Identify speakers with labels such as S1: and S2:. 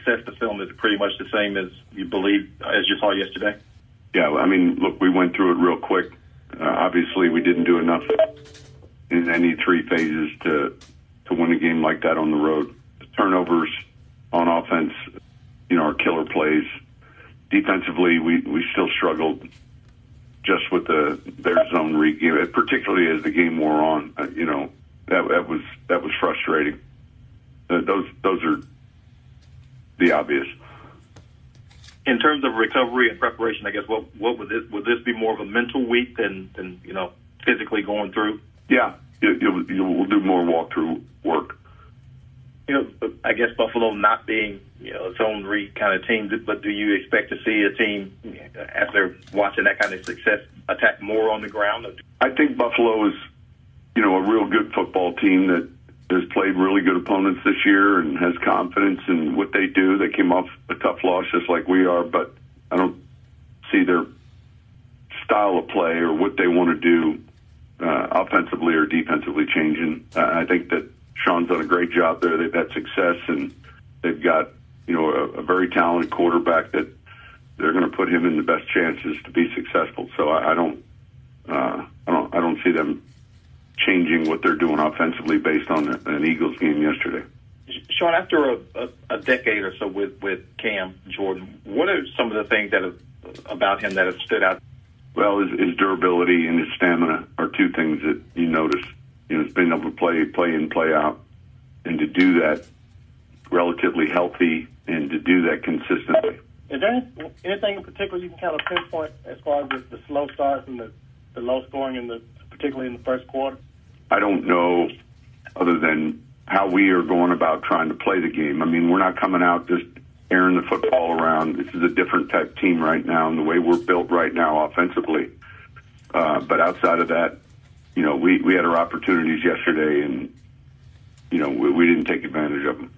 S1: assess the film? Is it pretty much the same as you believe as you saw yesterday?
S2: Yeah, I mean, look, we went through it real quick. Uh, obviously, we didn't do enough in any three phases to to win a game like that on the road. The turnovers on offense, you know, are killer plays. Defensively, we we still struggled just with the their zone read, particularly as the game wore on. Uh, you know, that that was that was frustrating. Uh, those those are the obvious.
S1: In terms of recovery and preparation, I guess what what would this would this be more of a mental week than than you know physically going through?
S2: Yeah, you, you, you will do more walkthrough work.
S1: You know, I guess Buffalo not being you know a zone read kind of team, but do you expect to see a team after watching that kind of success attack more on the ground?
S2: I think Buffalo is, you know, a real good football team that has played really good opponents this year and has confidence in what they do. They came off a tough loss just like we are, but I don't see their style of play or what they want to do uh, offensively or defensively changing. Uh, I think that Sean's done a great job there. They've had success and they've got you know a, a very talented quarterback that they're going to put him in the best chances to be successful. So I, I don't uh, I don't I don't see them changing what they're doing offensively based on an Eagles game yesterday.
S1: Sean, after a, a, a decade or so with, with Cam Jordan, what are some of the things that have, about him that have stood out?
S2: Well, his, his durability and his stamina are two things that you notice. You know, he's been able to play play in, play out, and to do that relatively healthy and to do that consistently.
S3: Is there anything in particular you can kind of pinpoint as far as the, the slow starts and the, the low scoring in the particularly in the first quarter?
S2: I don't know other than how we are going about trying to play the game. I mean, we're not coming out just airing the football around. This is a different type team right now, and the way we're built right now offensively. Uh, but outside of that, you know, we, we had our opportunities yesterday, and you know, we, we didn't take advantage of them.